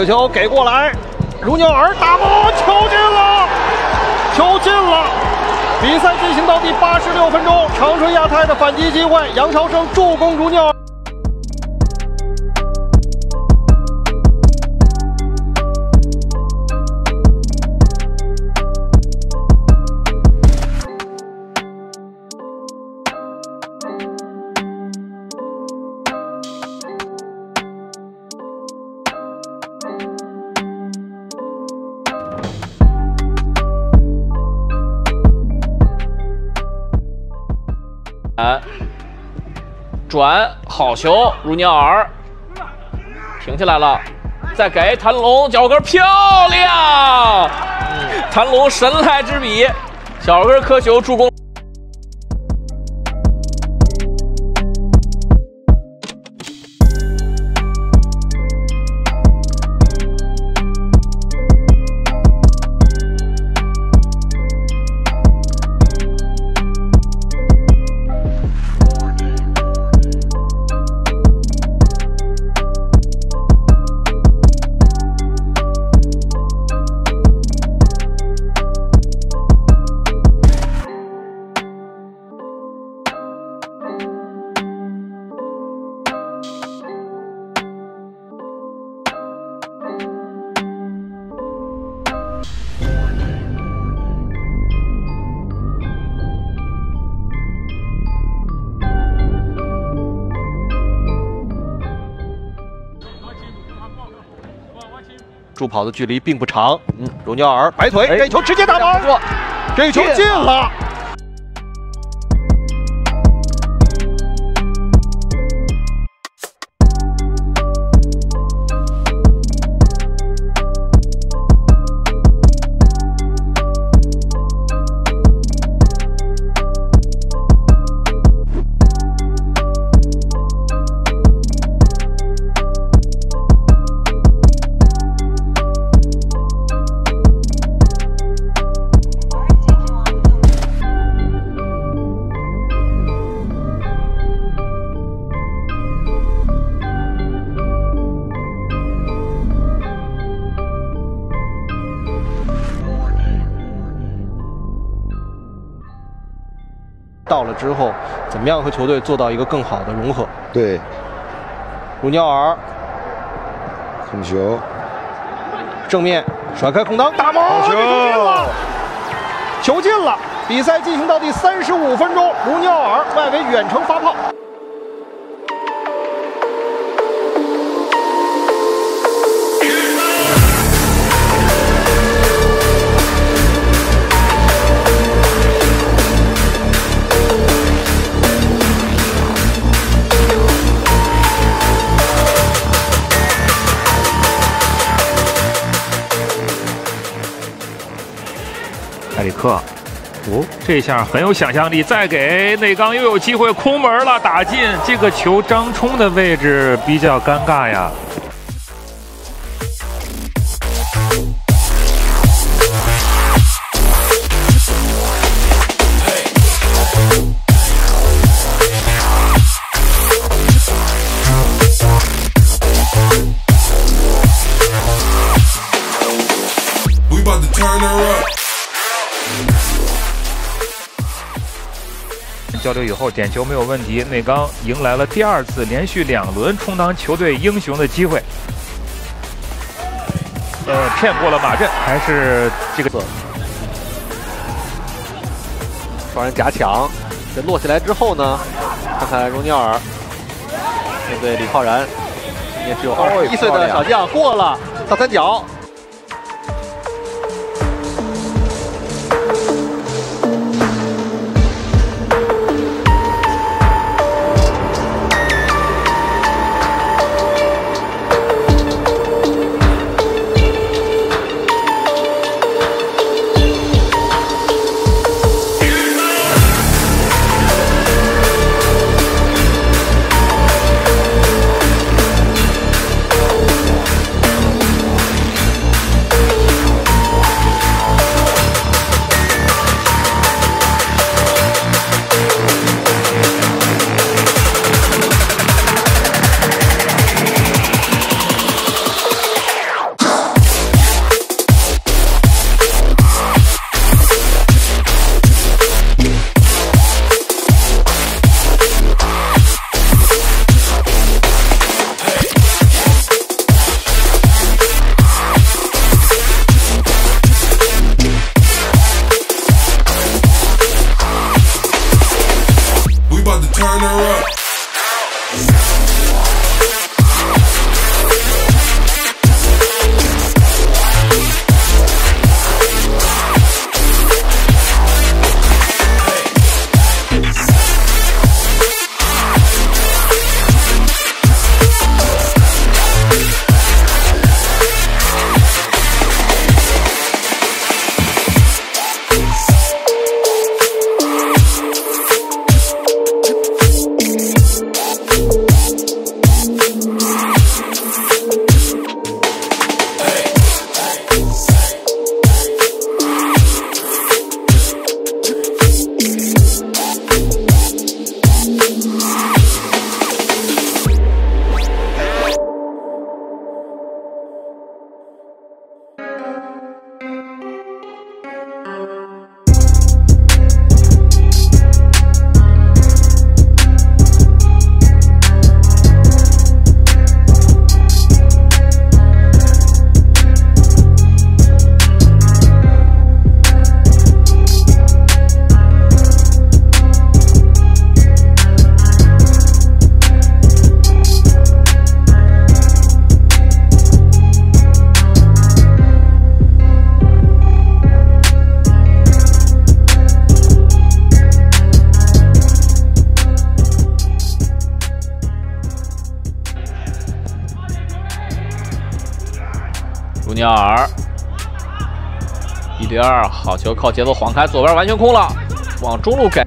这球给过来，如纽尔打门，球进了，球进了。比赛进行到第八十六分钟，长春亚泰的反击机会，杨超生助攻如鸟转好球，如鸟儿停下来了，再给谭龙脚跟漂亮，谭龙神来之笔，脚跟磕球助攻。助跑的距离并不长，嗯，荣耀尔摆腿，这球直接打门，这球进了。到了之后，怎么样和球队做到一个更好的融合？对，卢尼奥尔控球，正面甩开空当，打门，球进了，球进了。比赛进行到第三十五分钟，卢尼奥尔外围远程发炮。克，哦，这下很有想象力，再给内刚又有机会空门了，打进这个球，张冲的位置比较尴尬呀。交流以后，点球没有问题。内刚迎来了第二次连续两轮充当球队英雄的机会。呃，骗过了马震，还是这个双人夹抢，这落下来之后呢，看看荣尼尔面对李浩然，今年只有二十一岁的小将过了大三角。about to turn her up. 尼尔，一对二，好球，靠节奏晃开，左边完全空了，往中路给。